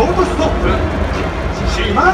勝負ストップ。